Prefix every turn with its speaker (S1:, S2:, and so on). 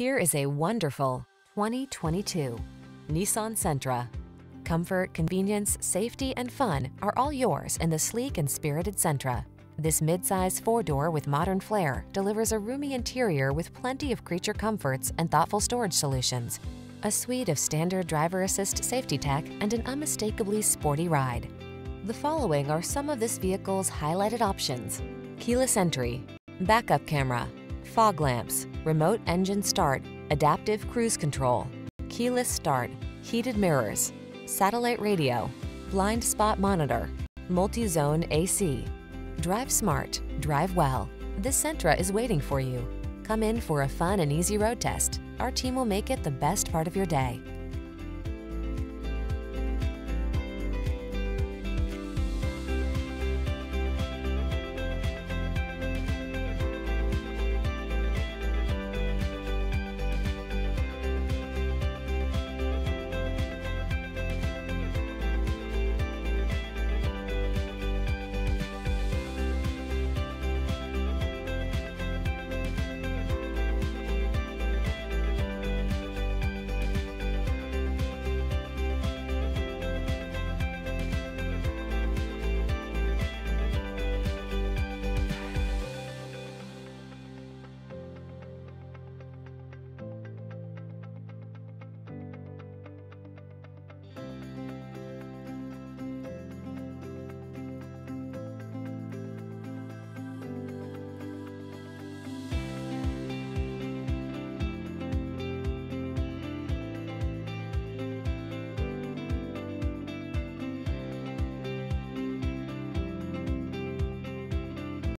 S1: Here is a wonderful 2022 Nissan Sentra. Comfort, convenience, safety, and fun are all yours in the sleek and spirited Sentra. This midsize four-door with modern flair delivers a roomy interior with plenty of creature comforts and thoughtful storage solutions. A suite of standard driver assist safety tech and an unmistakably sporty ride. The following are some of this vehicle's highlighted options. Keyless entry, backup camera, fog lamps, remote engine start, adaptive cruise control, keyless start, heated mirrors, satellite radio, blind spot monitor, multi-zone AC. Drive smart, drive well. This Sentra is waiting for you. Come in for a fun and easy road test. Our team will make it the best part of your day.